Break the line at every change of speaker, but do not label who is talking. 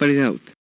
find it out.